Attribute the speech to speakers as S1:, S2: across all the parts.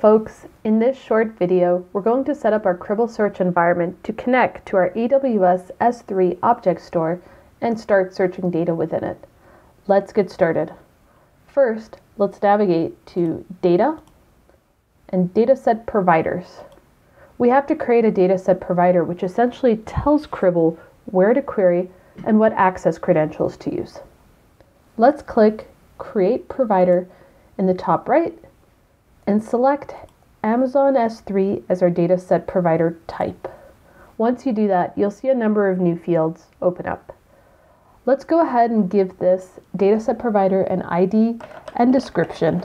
S1: folks, in this short video, we're going to set up our Cribl search environment to connect to our AWS S3 object store and start searching data within it. Let's get started. First, let's navigate to Data and Dataset Providers. We have to create a dataset provider which essentially tells Cribl where to query and what access credentials to use. Let's click Create Provider in the top right and select Amazon S3 as our dataset provider type. Once you do that, you'll see a number of new fields open up. Let's go ahead and give this dataset provider an ID and description.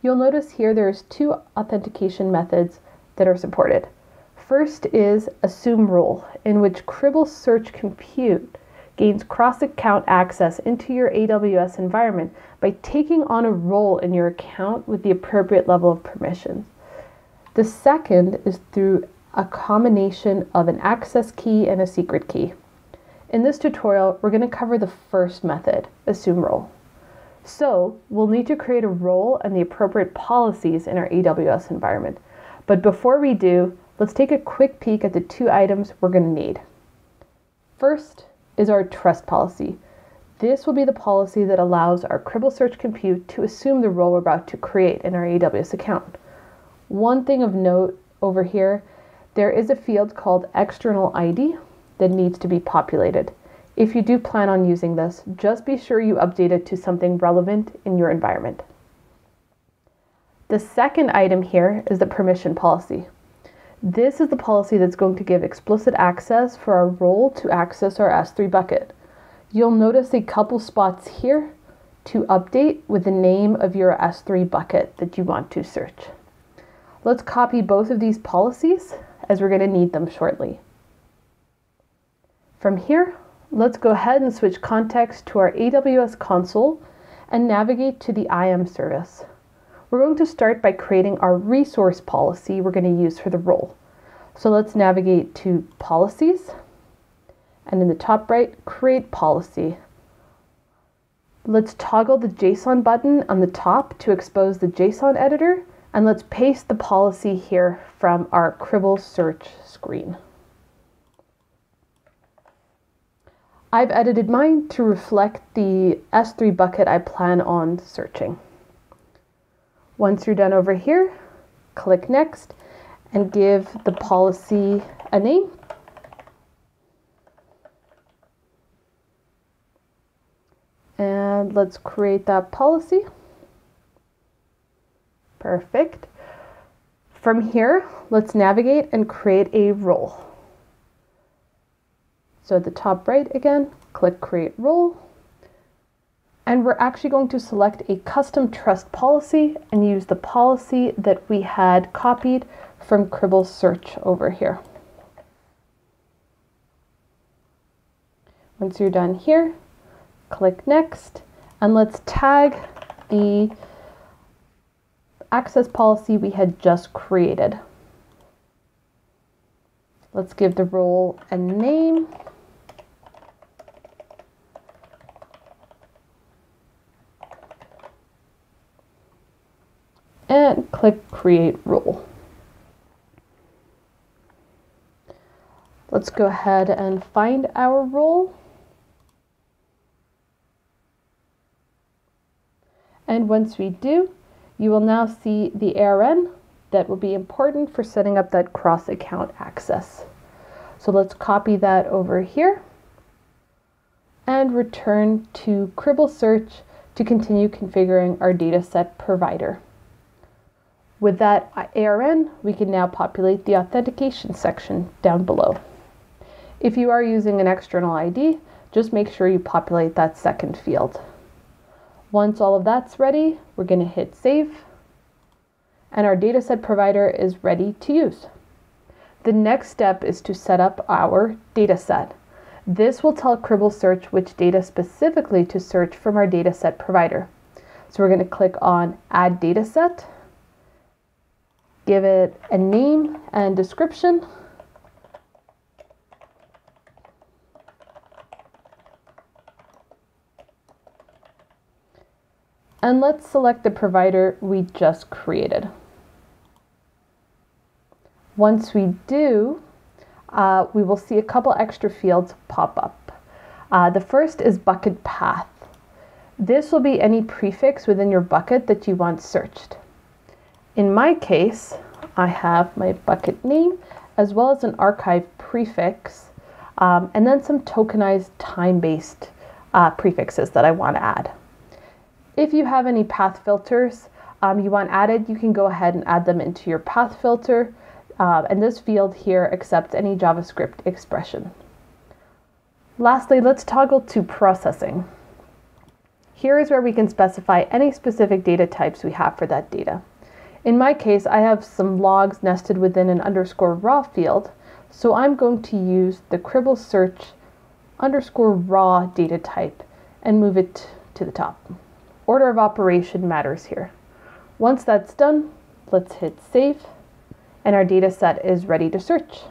S1: You'll notice here there's two authentication methods that are supported. First is assume role, in which Cribl Search Compute gains cross account access into your AWS environment by taking on a role in your account with the appropriate level of permissions. The second is through a combination of an access key and a secret key. In this tutorial, we're going to cover the first method, assume role. So we'll need to create a role and the appropriate policies in our AWS environment. But before we do, let's take a quick peek at the two items we're going to need. First is our trust policy. This will be the policy that allows our Cribl Search Compute to assume the role we're about to create in our AWS account. One thing of note over here, there is a field called external ID that needs to be populated. If you do plan on using this, just be sure you update it to something relevant in your environment. The second item here is the permission policy. This is the policy that's going to give explicit access for our role to access our S3 bucket. You'll notice a couple spots here to update with the name of your S3 bucket that you want to search. Let's copy both of these policies as we're going to need them shortly. From here, let's go ahead and switch context to our AWS console and navigate to the IAM service. We're going to start by creating our resource policy we're going to use for the role. So let's navigate to policies and in the top right, create policy. Let's toggle the JSON button on the top to expose the JSON editor and let's paste the policy here from our Cribl search screen. I've edited mine to reflect the S3 bucket I plan on searching. Once you're done over here, click Next and give the policy a name. And let's create that policy. Perfect. From here, let's navigate and create a role. So at the top right again, click Create Role and we're actually going to select a custom trust policy and use the policy that we had copied from Cribl search over here. Once you're done here, click next and let's tag the access policy we had just created. Let's give the role a name and click create rule. Let's go ahead and find our rule. And once we do, you will now see the ARN that will be important for setting up that cross account access. So let's copy that over here and return to Cribl Search to continue configuring our dataset provider. With that ARN, we can now populate the authentication section down below. If you are using an external ID, just make sure you populate that second field. Once all of that's ready, we're going to hit save and our dataset provider is ready to use. The next step is to set up our dataset. This will tell Cribl Search which data specifically to search from our dataset provider. So we're going to click on Add Dataset give it a name and description. And let's select the provider we just created. Once we do, uh, we will see a couple extra fields pop up. Uh, the first is bucket path. This will be any prefix within your bucket that you want searched. In my case, I have my bucket name as well as an archive prefix um, and then some tokenized time-based uh, prefixes that I want to add. If you have any path filters um, you want added, you can go ahead and add them into your path filter uh, and this field here accepts any JavaScript expression. Lastly, let's toggle to processing. Here is where we can specify any specific data types we have for that data. In my case, I have some logs nested within an underscore raw field, so I'm going to use the Cribl search underscore raw data type and move it to the top. Order of operation matters here. Once that's done, let's hit save and our data set is ready to search.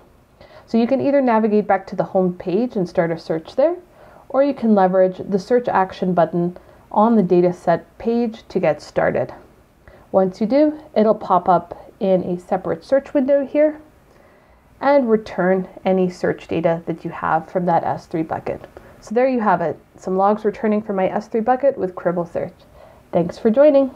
S1: So you can either navigate back to the home page and start a search there, or you can leverage the search action button on the dataset page to get started. Once you do, it'll pop up in a separate search window here and return any search data that you have from that S3 bucket. So there you have it, some logs returning from my S3 bucket with Cribl Search. Thanks for joining.